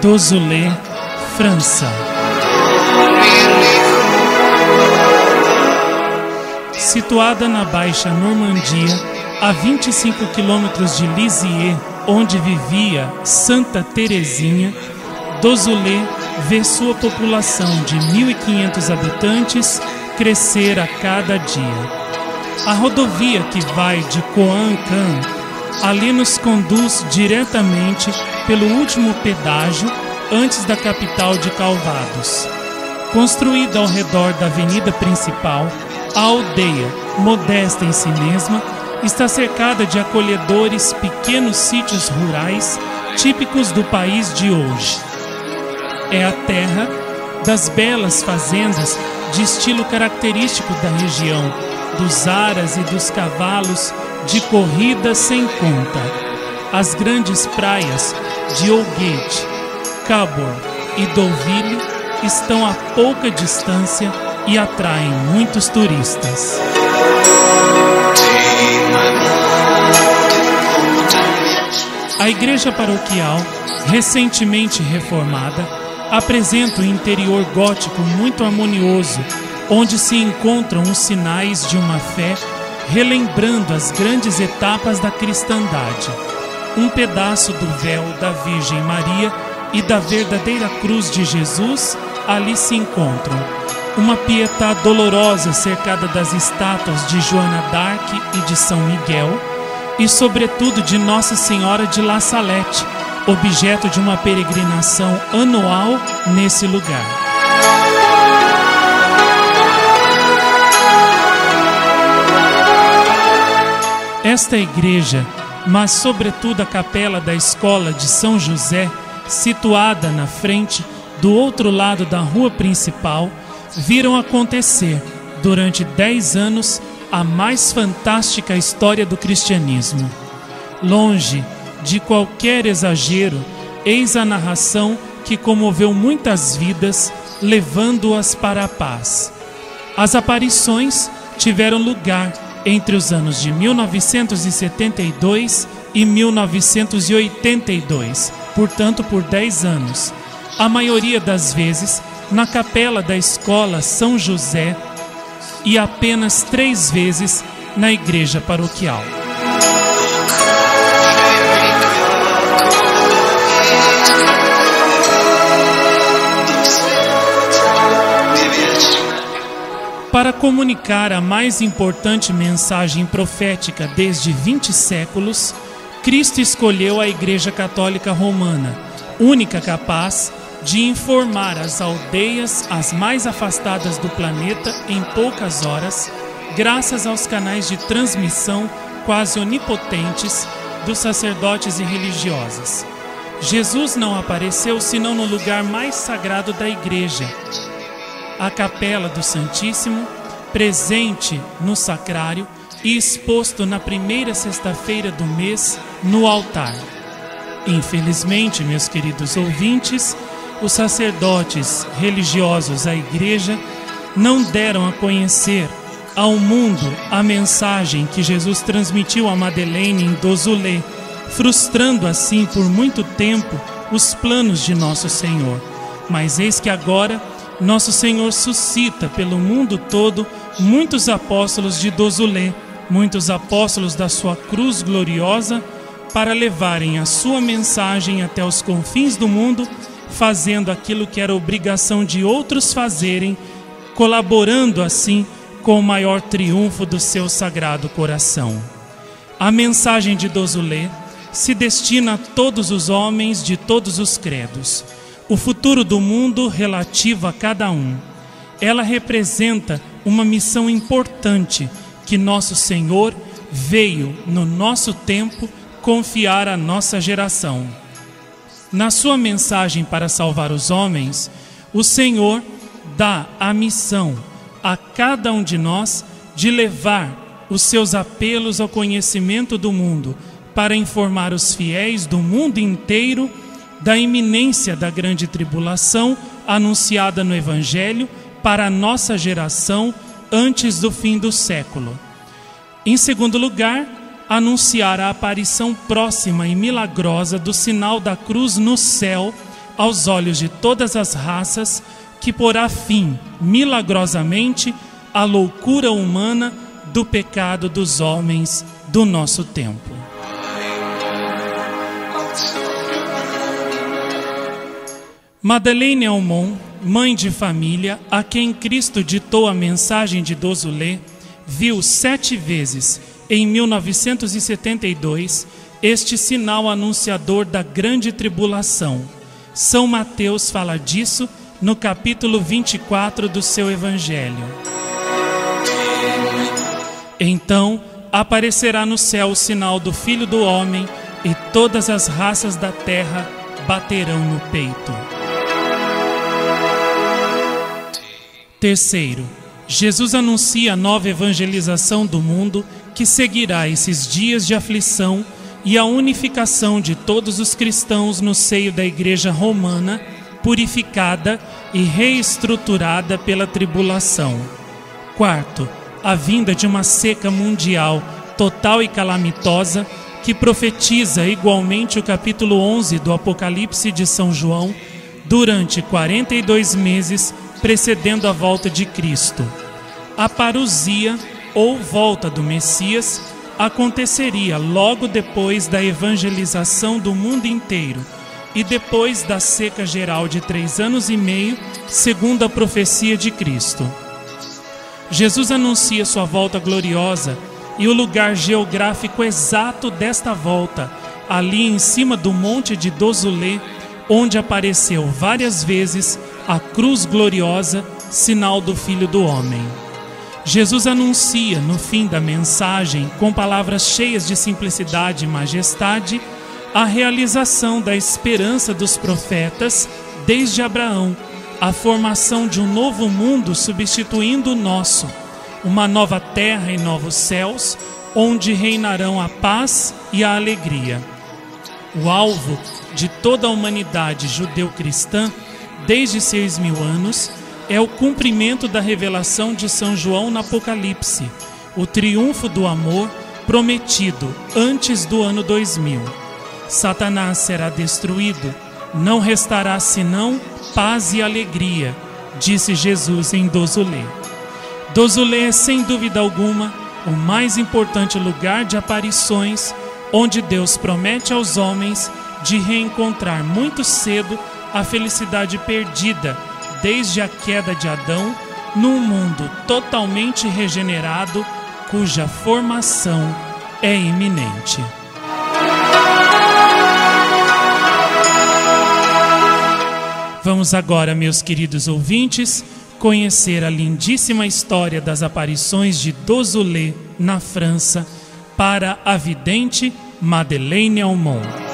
Dozulé, França. Situada na Baixa Normandia, a 25 quilômetros de Lisieux, onde vivia Santa Teresinha, Dozulé vê sua população de 1.500 habitantes crescer a cada dia. A rodovia que vai de Coancan ali nos conduz diretamente pelo último pedágio antes da capital de Calvados. Construída ao redor da avenida principal, a aldeia, modesta em si mesma, está cercada de acolhedores pequenos sítios rurais típicos do país de hoje. É a terra das belas fazendas de estilo característico da região, dos aras e dos cavalos de corrida sem conta. As grandes praias de Olguete, Cabor e Deauville estão a pouca distância e atraem muitos turistas. A igreja paroquial, recentemente reformada, apresenta um interior gótico muito harmonioso, onde se encontram os sinais de uma fé relembrando as grandes etapas da cristandade. Um pedaço do véu da Virgem Maria e da verdadeira cruz de Jesus ali se encontram. Uma pietá dolorosa cercada das estátuas de Joana d'Arc e de São Miguel, e sobretudo de Nossa Senhora de La Salette, objeto de uma peregrinação anual nesse lugar. Esta igreja, mas sobretudo a capela da escola de São José, situada na frente do outro lado da rua principal, viram acontecer durante dez anos a mais fantástica história do cristianismo. Longe de qualquer exagero, eis a narração que comoveu muitas vidas, levando-as para a paz. As aparições tiveram lugar entre os anos de 1972 e 1982, portanto por 10 anos. A maioria das vezes na capela da escola São José e apenas três vezes na igreja paroquial. Para comunicar a mais importante mensagem profética desde 20 séculos, Cristo escolheu a Igreja Católica Romana, única capaz de informar as aldeias as mais afastadas do planeta em poucas horas, graças aos canais de transmissão quase onipotentes dos sacerdotes e religiosas. Jesus não apareceu senão no lugar mais sagrado da igreja, a capela do Santíssimo, presente no sacrário e exposto na primeira sexta-feira do mês no altar. Infelizmente, meus queridos ouvintes, os sacerdotes religiosos da igreja não deram a conhecer ao mundo a mensagem que Jesus transmitiu a Madeleine em Dozulé, frustrando assim por muito tempo os planos de nosso Senhor. Mas eis que agora nosso Senhor suscita pelo mundo todo muitos apóstolos de Dozulé, muitos apóstolos da sua cruz gloriosa, para levarem a sua mensagem até os confins do mundo fazendo aquilo que era obrigação de outros fazerem, colaborando assim com o maior triunfo do seu sagrado coração. A mensagem de Dozulé se destina a todos os homens de todos os credos, o futuro do mundo relativo a cada um. Ela representa uma missão importante que nosso Senhor veio no nosso tempo confiar à nossa geração. Na sua mensagem para salvar os homens, o Senhor dá a missão a cada um de nós de levar os seus apelos ao conhecimento do mundo para informar os fiéis do mundo inteiro da iminência da grande tribulação anunciada no Evangelho para a nossa geração antes do fim do século. Em segundo lugar, anunciar a aparição próxima e milagrosa do sinal da cruz no céu aos olhos de todas as raças, que porá fim, milagrosamente, à loucura humana do pecado dos homens do nosso tempo. Madeleine Almon, mãe de família, a quem Cristo ditou a mensagem de Dozulé, viu sete vezes, em 1972, este sinal anunciador da grande tribulação. São Mateus fala disso no capítulo 24 do seu Evangelho. Então aparecerá no céu o sinal do Filho do Homem, e todas as raças da terra baterão no peito. Terceiro, Jesus anuncia a nova evangelização do mundo que seguirá esses dias de aflição e a unificação de todos os cristãos no seio da Igreja Romana, purificada e reestruturada pela tribulação. Quarto, a vinda de uma seca mundial total e calamitosa que profetiza igualmente o capítulo 11 do Apocalipse de São João durante 42 meses precedendo a volta de Cristo. A parousia, ou volta do Messias, aconteceria logo depois da evangelização do mundo inteiro e depois da seca geral de três anos e meio, segundo a profecia de Cristo. Jesus anuncia sua volta gloriosa e o lugar geográfico exato desta volta, ali em cima do monte de Dozulé, onde apareceu várias vezes a cruz gloriosa, sinal do Filho do Homem. Jesus anuncia no fim da mensagem, com palavras cheias de simplicidade e majestade, a realização da esperança dos profetas desde Abraão, a formação de um novo mundo substituindo o nosso, uma nova terra e novos céus, onde reinarão a paz e a alegria. O alvo de toda a humanidade judeu-cristã desde seis mil anos, é o cumprimento da revelação de São João no Apocalipse, o triunfo do amor prometido antes do ano 2000. Satanás será destruído, não restará senão paz e alegria, disse Jesus em Dozulé. Dozulé é, sem dúvida alguma, o mais importante lugar de aparições onde Deus promete aos homens de reencontrar muito cedo a felicidade perdida desde a queda de Adão num mundo totalmente regenerado cuja formação é iminente. Vamos agora, meus queridos ouvintes, conhecer a lindíssima história das aparições de Dozulé na França para a vidente Madeleine Almond.